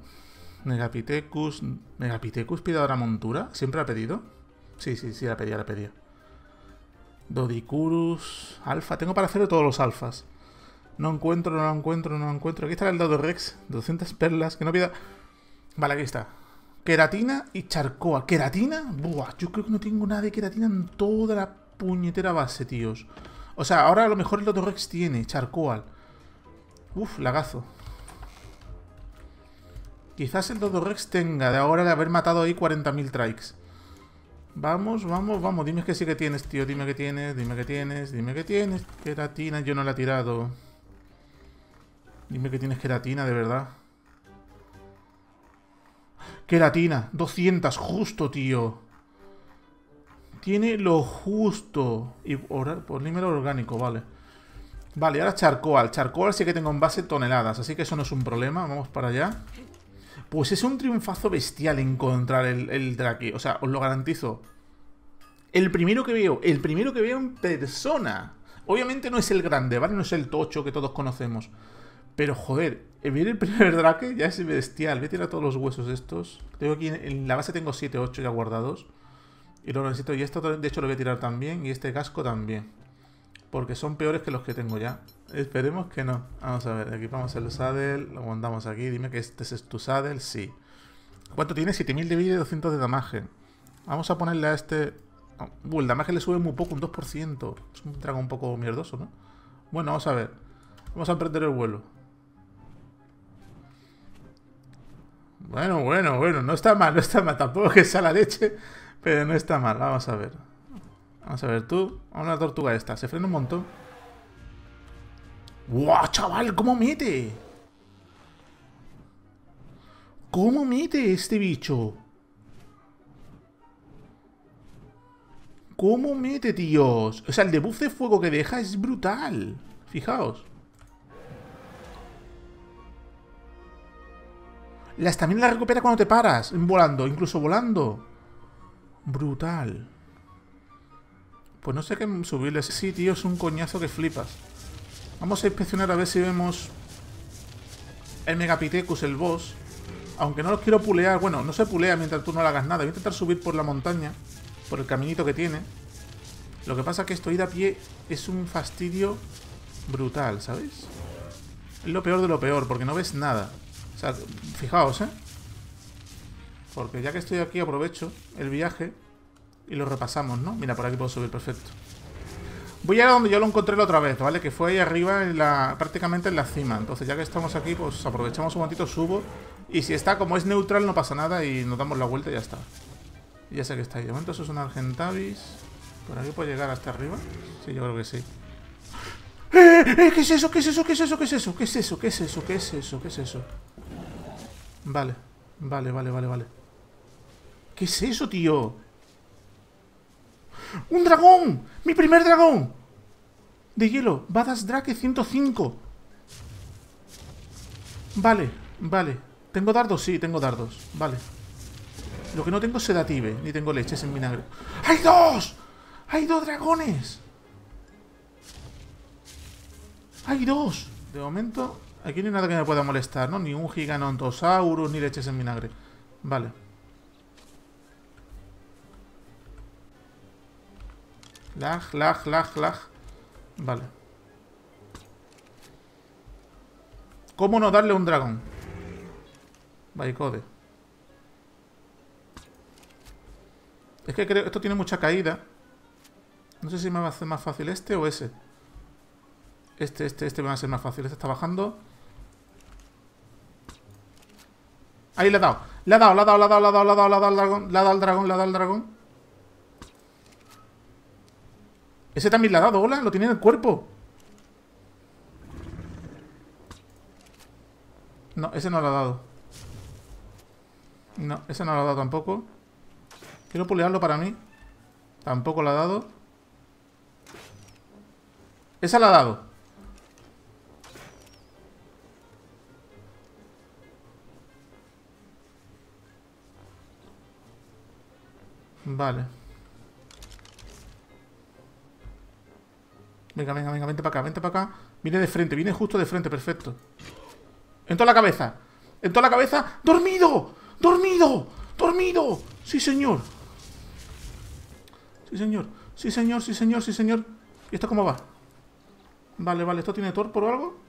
Megapithecus. ¿Megapithecus pide ahora montura? ¿Siempre ha pedido? Sí, sí, sí, la pedía, la pedía. Dodicurus, alfa. Tengo para hacer todos los alfas. No encuentro, no lo encuentro, no lo encuentro. Aquí está el Dodo Rex. 200 perlas. Que no pida... Vale, aquí está. Queratina y charcoa. ¿Queratina? Buah, yo creo que no tengo nada de queratina en toda la puñetera base, tíos. O sea, ahora a lo mejor el Dodo Rex tiene charcoal. Uf, lagazo. Quizás el Dodo Rex tenga de ahora de haber matado ahí 40.000 trikes. Vamos, vamos, vamos. Dime que sí que tienes, tío. Dime que tienes, dime que tienes, dime que tienes. Queratina, yo no la he tirado. Dime que tienes queratina, de verdad. Queratina, 200, justo, tío. Tiene lo justo. Y polímero orgánico, vale. Vale, ahora charcoal. Charcoal sí que tengo en base toneladas, así que eso no es un problema. Vamos para allá. Pues es un triunfazo bestial encontrar el, el Drake. O sea, os lo garantizo. El primero que veo, el primero que veo en persona. Obviamente no es el grande, ¿vale? No es el tocho que todos conocemos. Pero joder, ver el primer Drake ya es bestial. Voy a tirar todos los huesos estos. Tengo aquí en la base tengo 7, 8 ya guardados. Y lo necesito. Y esto de hecho lo voy a tirar también. Y este casco también. Porque son peores que los que tengo ya. Esperemos que no. Vamos a ver, equipamos el saddle. Lo mandamos aquí. Dime que este es tu saddle. Sí. ¿Cuánto tiene? 7000 de vida y 200 de damage. Vamos a ponerle a este... Uh, el damage le sube muy poco, un 2%. Es un dragón un poco mierdoso, ¿no? Bueno, vamos a ver. Vamos a emprender el vuelo. Bueno, bueno, bueno, no está mal, no está mal. Tampoco que sea la leche, pero no está mal. Vamos a ver. Vamos a ver, tú. A una tortuga esta. Se frena un montón. ¡Guau, chaval! ¿Cómo mete? ¿Cómo mete este bicho? ¿Cómo mete, tíos? O sea, el debuff de fuego que deja es brutal. Fijaos. La estamina la recupera cuando te paras, volando, incluso volando. Brutal. Pues no sé qué subirle. Sí, tío, es un coñazo que flipas. Vamos a inspeccionar a ver si vemos el Megapithecus, el boss. Aunque no lo quiero pulear. Bueno, no se pulea mientras tú no le hagas nada. Voy a intentar subir por la montaña. Por el caminito que tiene. Lo que pasa es que esto ir a pie es un fastidio brutal, ¿sabéis? Es lo peor de lo peor, porque no ves nada. O sea, fijaos, ¿eh? Porque ya que estoy aquí aprovecho el viaje y lo repasamos, ¿no? Mira, por aquí puedo subir, perfecto. Voy a donde yo lo encontré la otra vez, ¿vale? Que fue ahí arriba, prácticamente en la cima. Entonces ya que estamos aquí, pues aprovechamos un momentito, subo. Y si está, como es neutral, no pasa nada y nos damos la vuelta y ya está. Ya sé que está ahí. De momento eso es un Argentavis. ¿Por aquí puedo llegar hasta arriba? Sí, yo creo que sí. ¡Eh, eh! ¿Qué es eso? ¿Qué es eso? ¿Qué es eso? ¿Qué es eso? ¿Qué es eso? ¿Qué es eso? ¿Qué es eso? ¿Qué es eso? Vale, vale, vale, vale, vale. ¿Qué es eso, tío? ¡Un dragón! ¡Mi primer dragón! De hielo. Badass Drake 105. Vale, vale. ¿Tengo dardos? Sí, tengo dardos. Vale. Lo que no tengo es sedative, ni tengo leches en vinagre. ¡Hay dos! ¡Hay dos dragones! ¡Hay dos! De momento Aquí no hay nada que me pueda molestar, ¿no? Ni un giganontosaurus, ni leches en vinagre. Vale. Lag, lag, lag, lag. Vale. ¿Cómo no darle un dragón? Baicode. Es que creo esto tiene mucha caída. No sé si me va a hacer más fácil este o ese. Este, este, este me va a ser más fácil. Este está bajando. Ahí le he dado. Le ha dado, le ha dado, le ha dado, le ha dado, le ha dado, le ha dado le ha dado al dragón, le ha dado al dragón. Ese también le ha dado, hola, lo tiene en el cuerpo. No, ese no lo ha dado. No, ese no lo ha dado tampoco. Quiero pulearlo para mí. Tampoco lo ha dado. Esa la ha dado. Vale. Venga, venga, venga, vente para acá, vente para acá. Viene de frente, viene justo de frente, perfecto. En toda la cabeza. En toda la cabeza. ¡Dormido! ¡Dormido! ¡Dormido! Sí, señor. Sí, señor. Sí, señor, sí, señor, sí, señor. ¿Y esto cómo va? Vale, vale. ¿Esto tiene torpor o algo?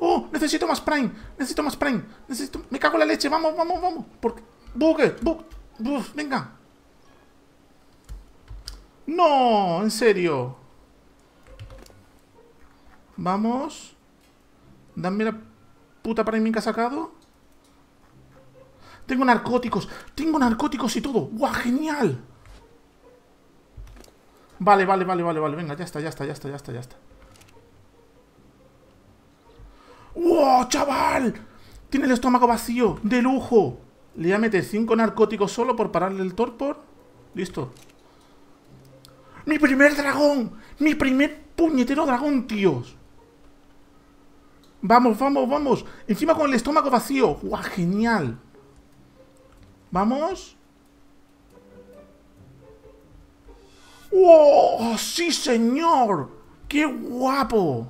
¡Oh! Necesito más Prime. Necesito más Prime. Necesito... Me cago en la leche. Vamos, vamos, vamos. Porque... Bugue. Bug. Uf, venga. No, en serio. Vamos. Dame la puta Prime que ha sacado. Tengo narcóticos. Tengo narcóticos y todo. ¡Guau, genial! Vale, vale, vale, vale, vale. Venga, ya está, ya está, ya está, ya está, ya está. ¡Wow, chaval! Tiene el estómago vacío, de lujo. Le voy a meter 5 narcóticos solo por pararle el torpor. Listo. ¡Mi primer dragón! ¡Mi primer puñetero dragón, tíos! Vamos, vamos, vamos. Encima con el estómago vacío. ¡Guau, genial! Vamos. ¡Wow! ¡Sí, señor! ¡Qué guapo!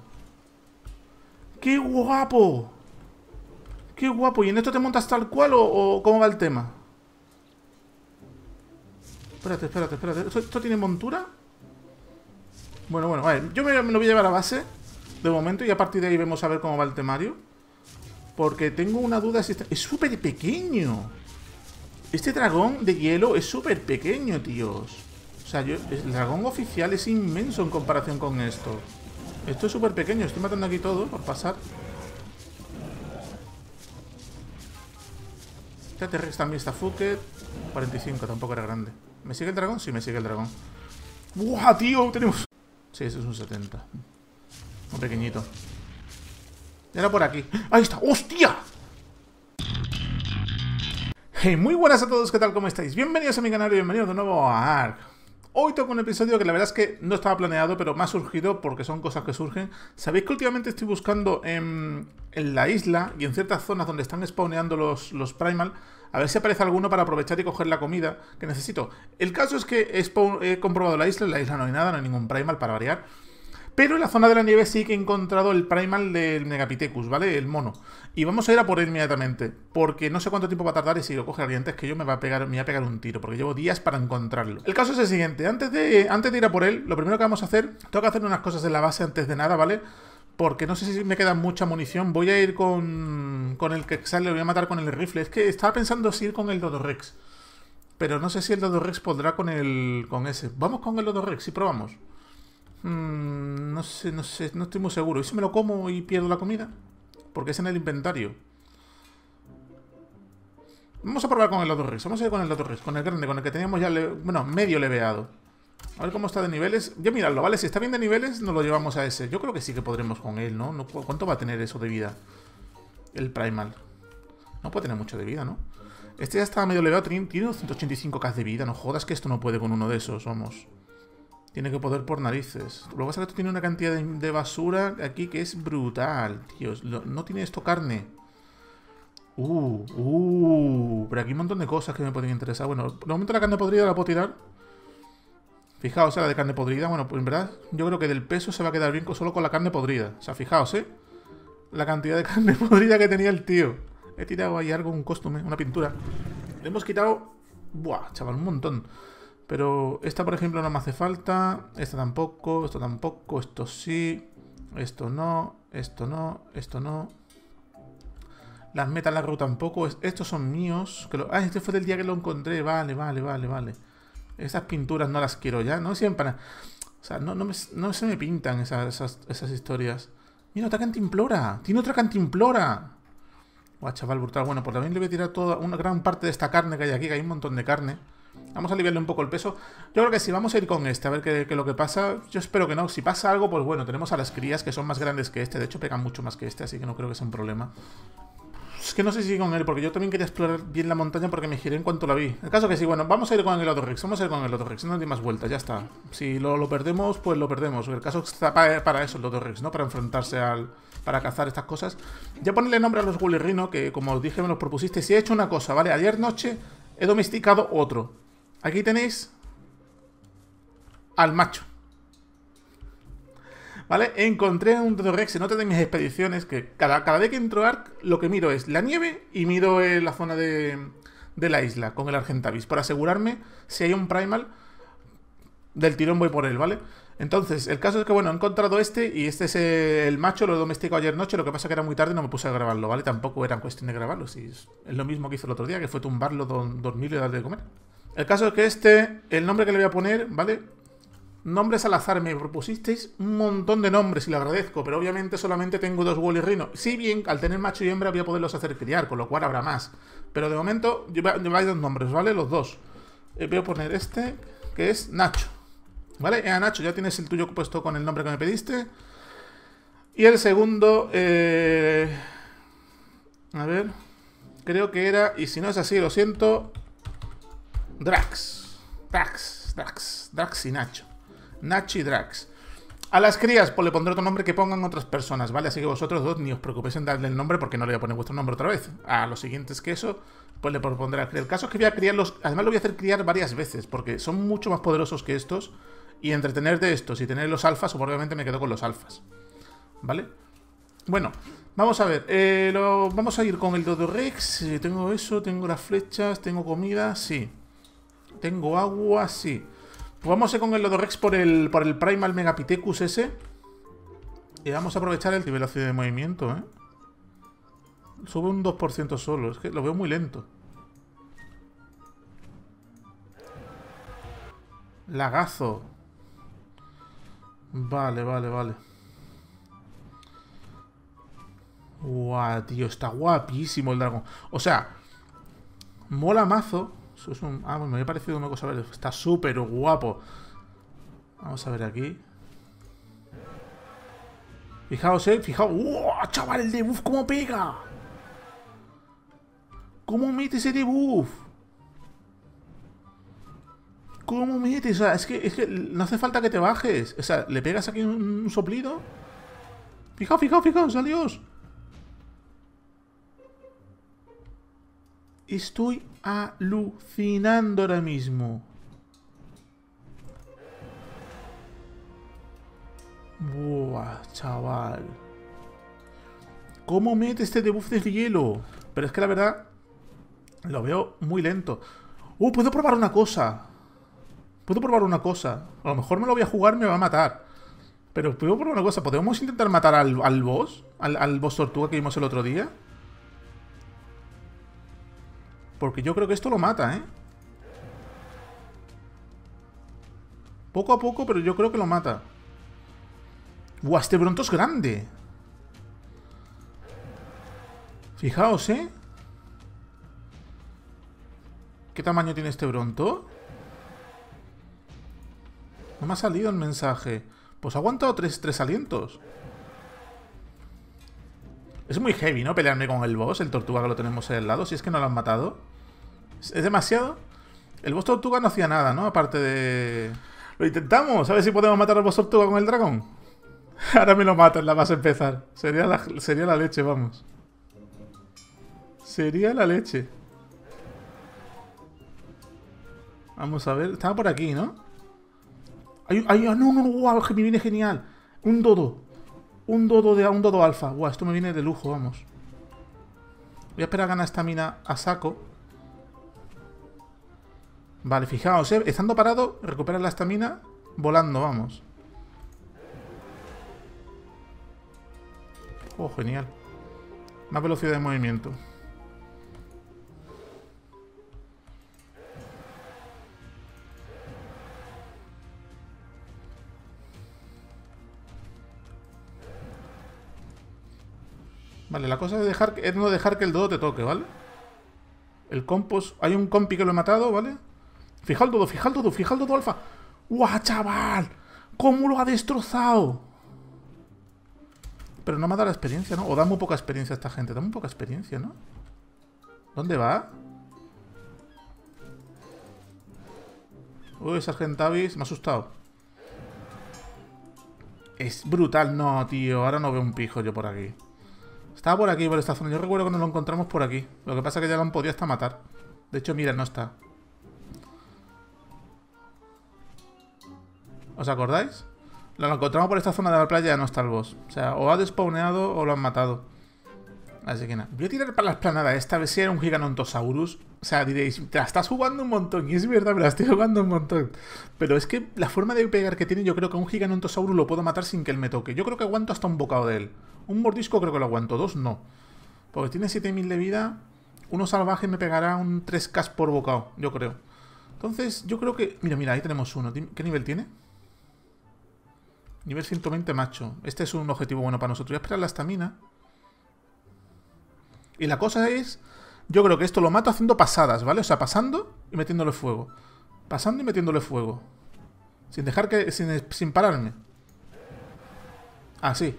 ¡Qué guapo! ¡Qué guapo! ¿Y en esto te montas tal cual o, cómo va el tema? Espérate, espérate, espérate. ¿Esto, tiene montura? Bueno, bueno, vale. Yo me, lo voy a llevar a base de momento y a partir de ahí vemos a ver cómo va el temario. Porque tengo una duda si Es súper pequeño. Este dragón de hielo es súper pequeño, tíos. O sea, el dragón oficial es inmenso en comparación con esto. Esto es súper pequeño, estoy matando aquí todo por pasar. Este Rex también está Fuket. 45, tampoco era grande. ¿Me sigue el dragón? Sí, me sigue el dragón. ¡Buah, tío! Tenemos... Sí, eso es un 70. Un pequeñito. Era por aquí. ¡Ahí está! ¡Hostia! Hey, muy buenas a todos, ¿qué tal? ¿Cómo estáis? Bienvenidos a mi canal y bienvenidos de nuevo a ARK. Hoy toco un episodio que la verdad es que no estaba planeado, pero me ha surgido porque son cosas que surgen. Sabéis que últimamente estoy buscando en, la isla y en ciertas zonas donde están spawneando los, los Primal, a ver si aparece alguno para aprovechar y coger la comida que necesito. El caso es que he, comprobado la isla, en la isla no hay nada, no hay ningún Primal para variar. Pero en la zona de la nieve sí que he encontrado el primal del Megapithecus, ¿vale? El mono. Y vamos a ir a por él inmediatamente. Porque no sé cuánto tiempo va a tardar y si lo coge alguien antes que yo me va a pegar, me va a pegar un tiro. Porque llevo días para encontrarlo. El caso es el siguiente. Antes de, antes de ir a por él, lo primero que vamos a hacer... Tengo que hacer unas cosas en la base antes de nada, ¿vale? Porque no sé si me queda mucha munición. Voy a ir con, con el que sale, lo voy a matar con el rifle. Es que estaba pensando si ir con el Dodorex. Pero no sé si el Dodorex podrá con el con ese. Vamos con el Dodorex y probamos. Mm, no sé, no sé, no estoy muy seguro. ¿Y si me lo como y pierdo la comida? Porque es en el inventario. Vamos a probar con el otro Rex. Vamos a ir con el otro Rex, con el grande, con el que teníamos ya, bueno, medio leveado. A ver cómo está de niveles. Ya miradlo, ¿vale? Si está bien de niveles, nos lo llevamos a ese. Yo creo que sí que podremos con él, ¿no? cuánto va a tener eso de vida? El Primal. No puede tener mucho de vida, ¿no? Este ya está medio leveado, tiene 285k de vida. No jodas que esto no puede con uno de esos, vamos. Tiene que poder por narices. Lo que pasa es que esto tiene una cantidad de, basura aquí que es brutal, tíos. no tiene esto carne. Uh, uh. Pero aquí hay un montón de cosas que me pueden interesar. Bueno, de momento la carne podrida la puedo tirar. Fijaos, la de carne podrida. Bueno, pues en verdad, yo creo que del peso se va a quedar bien solo con la carne podrida. O sea, fijaos, ¿eh? La cantidad de <laughs> carne podrida que tenía el tío. He tirado ahí algo, un costume, una pintura. Le hemos quitado... Buah, chaval, un montón. Pero esta, por ejemplo, no me hace falta. Esta tampoco, esto tampoco, esto sí. Esto no, esto no, esto no. Las metal agro tampoco. Estos son míos. Ah, este fue del día que lo encontré. Vale, vale, vale, vale. Esas pinturas no las quiero ya. No siempre. O sea, no, no, se me pintan esas, esas, historias. Mira, otra cantimplora. Tiene otra cantimplora. Guau, chaval, brutal. Bueno, pues también le voy a tirar toda una gran parte de esta carne que hay aquí, que hay un montón de carne. Vamos a aliviarle un poco el peso. Yo creo que sí, vamos a ir con este, a ver qué, lo que pasa. Yo espero que no. Si pasa algo, pues bueno, tenemos a las crías que son más grandes que este. De hecho, pegan mucho más que este, así que no creo que sea un problema. Es que no sé si con él, porque yo también quería explorar bien la montaña porque me giré en cuanto la vi. El caso que sí, bueno, vamos a ir con el otro Rex, vamos a ir con el otro Rex, no hay más vueltas, ya está. Si lo, perdemos, pues lo perdemos. El caso está para, eso el Rex, ¿no? Para enfrentarse al... para cazar estas cosas. Ya ponerle nombre a los Rino, que como os dije me los propusiste. Si he hecho una cosa, ¿vale? Ayer noche he domesticado otro. Aquí tenéis al macho. ¿Vale? Encontré un Dodorex en otra de mis expediciones que cada, cada vez que entro a Ark lo que miro es la nieve y miro la zona de, de la isla con el Argentavis. Por asegurarme si hay un primal del tirón voy por él, ¿vale? Entonces, el caso es que, bueno, he encontrado este y este es el macho, lo domesticado ayer noche, lo que pasa que era muy tarde y no me puse a grabarlo, ¿vale? Tampoco era cuestión de grabarlo, si es, lo mismo que hizo el otro día, que fue tumbarlo, dormirlo y darle de comer. El caso es que este, el nombre que le voy a poner, ¿vale? Nombres al azar, me propusisteis un montón de nombres y le agradezco, pero obviamente solamente tengo dos Wally Rhino. Si bien al tener macho y hembra voy a poderlos hacer criar, con lo cual habrá más. Pero de momento lleváis dos nombres, ¿vale? Los dos. Eh, voy a poner este, que es Nacho. ¿Vale? Eh, Nacho, ya tienes el tuyo puesto con el nombre que me pediste. Y el segundo, eh... a ver, creo que era, y si no es así, lo siento, Drax. Drax, Drax, Drax y Nacho. Nachi Drax. A las crías, pues le pondré otro nombre que pongan otras personas, ¿vale? Así que vosotros dos ni os preocupéis en darle el nombre porque no le voy a poner vuestro nombre otra vez. A los siguientes que eso, pues le pondré a criar. El caso es que voy a criarlos, además lo voy a hacer criar varias veces porque son mucho más poderosos que estos. Y entretener de estos y tener los alfas, obviamente me quedo con los alfas. ¿Vale? Bueno, vamos a ver. Eh, vamos a ir con el Dodorex. Tengo eso, tengo las flechas, tengo comida, sí. Tengo agua, sí. Pues vamos a ir con el Lodorex por el, por el Primal Megapithecus ese. Y vamos a aprovechar el velocidad de movimiento, ¿eh? Sube un 2% solo. Es que lo veo muy lento. Lagazo. Vale, vale, vale. Guau, tío, está guapísimo el dragón. O sea, mola mazo es un... Ah, me había parecido una cosa, a ver, está súper guapo. Vamos a ver aquí. Fijaos, eh, fijaos. ¡Wow! Chaval, el debuff, ¿cómo pega? ¿Cómo mete ese debuff? ¿Cómo mete? O sea, es que, es que no hace falta que te bajes. O sea, le pegas aquí un, soplido. Fijaos, fijaos, fijaos, adiós. Estoy alucinando ahora mismo. Buah, chaval. ¿Cómo mete este debuff de hielo? Pero es que la verdad, lo veo muy lento. ¡Uh! Puedo probar una cosa. Puedo probar una cosa. A lo mejor me lo voy a jugar me va a matar. Pero puedo probar una cosa. ¿Podemos intentar matar al, al boss? Al, al boss tortuga que vimos el otro día. Porque yo creo que esto lo mata, ¿eh? Poco a poco, pero yo creo que lo mata. ¡Buah, este bronto es grande! Fijaos, ¿eh? ¿Qué tamaño tiene este bronto? No me ha salido el mensaje. Pues ha aguantado tres, tres alientos. Es muy heavy, ¿no? Pelearme con el boss, el tortuga que lo tenemos ahí al lado, si es que no lo han matado. ¿Es demasiado? El boss tortuga no hacía nada, ¿no? Aparte de... Lo intentamos, a ver si podemos matar al boss tortuga con el dragón. <laughs> Ahora me lo matan, la vas a empezar. Sería la, sería la leche, vamos. Sería la leche. Vamos a ver. Estaba por aquí, ¿no? Ay, ay, no, no, no, wow, que me viene genial. Un dodo. Un dodo de un dodo alfa. Wow, esto me viene de lujo, vamos. Voy a esperar a ganar esta mina a saco. Vale, fijaos, ¿eh? estando parado, recupera la estamina volando, vamos. Oh, genial. Más velocidad de movimiento. Vale, la cosa es, dejar, es no dejar que el dodo te toque, ¿vale? El compost... Hay un compi que lo he matado, ¿vale? Fija el todo, fija el todo, fija el todo alfa. ¡Guau, chaval! ¿Cómo lo ha destrozado? Pero no me ha dado la experiencia, ¿no? O da muy poca experiencia a esta gente. Da muy poca experiencia, ¿no? ¿Dónde va? Uy, Sargentavis, me ha asustado. Es brutal. No, tío. Ahora no veo un pijo yo por aquí. Estaba por aquí, por esta zona. Yo recuerdo que nos lo encontramos por aquí. Lo que pasa es que ya lo han podido hasta matar. De hecho, mira, no está. ¿Os acordáis? Lo encontramos por esta zona de la playa y no está el boss. O sea, o ha despawneado o lo han matado. Así que nada. Voy a tirar para la esplanada esta vez si era un Giganontosaurus. O sea, diréis, te la estás jugando un montón. Y es verdad, me la estoy jugando un montón. Pero es que la forma de pegar que tiene, yo creo que a un Giganontosaurus lo puedo matar sin que él me toque. Yo creo que aguanto hasta un bocado de él. Un mordisco creo que lo aguanto, dos no. Porque tiene 7000 de vida. Uno salvaje me pegará un 3k por bocado, yo creo. Entonces, yo creo que... Mira, mira, ahí tenemos uno. ¿Qué nivel tiene? Nivel 120 macho. Este es un objetivo bueno para nosotros. Voy a esperar la estamina. Y la cosa es... Yo creo que esto lo mato haciendo pasadas, ¿vale? O sea, pasando y metiéndole fuego. Pasando y metiéndole fuego. Sin dejar que... Sin, sin pararme. Así.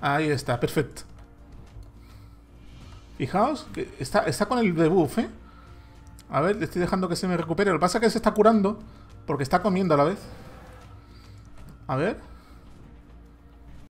Ahí está, perfecto. Fijaos que está, está con el debuff, ¿eh? A ver, le estoy dejando que se me recupere. Lo que pasa es que se está curando porque está comiendo a la vez. A ver.